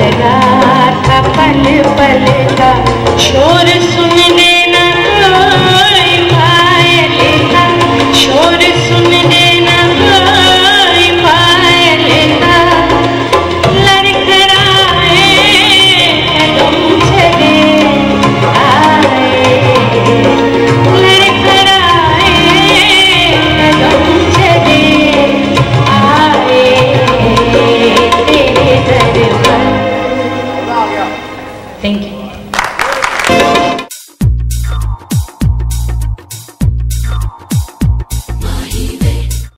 लगा था पल पल का शोर